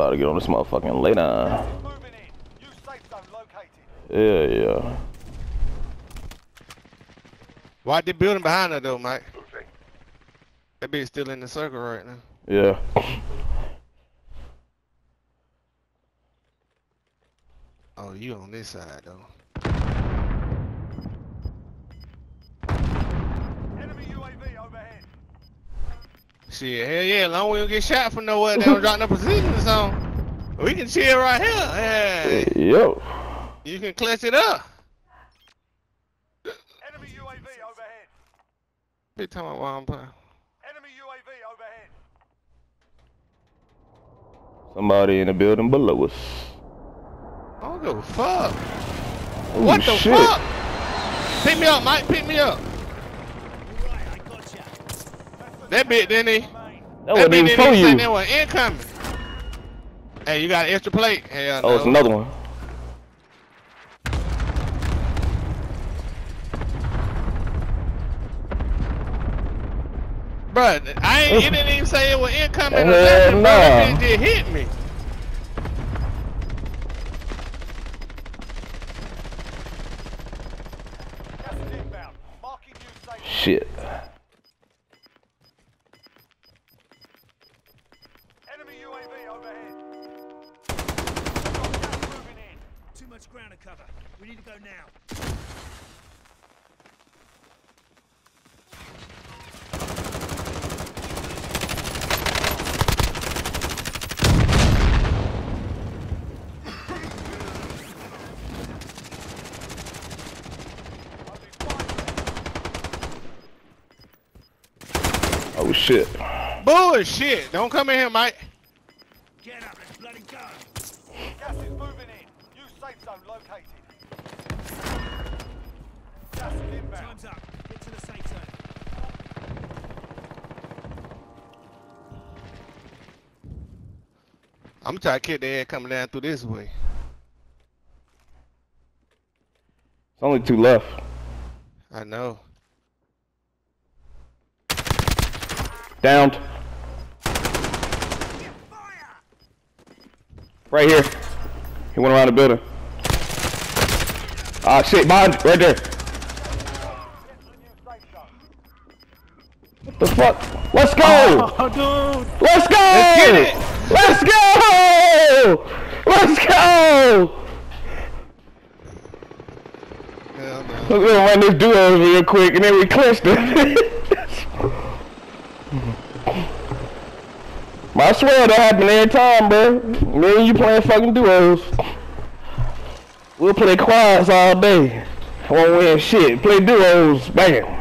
about to get on this motherfucking later. Moving in. New safe zone located. Yeah, yeah. Why the building behind her though, Mike? That bitch still in the circle right now. Yeah. Oh, you on this side though. Enemy UAV overhead. Shit, hell yeah, as long as we don't get shot from nowhere, uh, they don't drop no position or something. We can chill right here. Hey, Yo. you can clutch it up. Enemy UAV overhead. Be talking about why I'm playing. Enemy UAV overhead. Somebody in the building below us. I don't give a fuck. Ooh, what the shit. fuck? Pick me up, Mike. Pick me up. That bit, didn't he? That wasn't even bit for didn't he say you. that was incoming. Hey, you got an extra plate? Hell Oh, it's another one. Bruh, I ain't, it didn't even say it was incoming or Hell nothing, bro. That nah. bitch just hit me. Gas is inbound. Marking new safe zone. Shit. Overhead. Got gas moving in. Too much ground to cover. We need to go now. Oh shit. Bullshit. Don't come in here, Mike. Get up, let's bloody go. Gas is moving in. New safe zone located. Gas is inbound. Time's up. Get to the safe zone. I'm trying to kick their ass coming down through this way. It's only two left. I know. Downed. Right here. He went around the building. Ah shit, behind you, right there. Get to the new safe zone. What the fuck? Let's go! Oh, dude! Let's go! Let's get it! Let's go! Let's go! Hell no. We're gonna run this duo real quick and then we clinched it. I swear that happen every time, bro. Me and you playing fucking duos. We'll play quads all day. Won't win shit. Play duos, bam.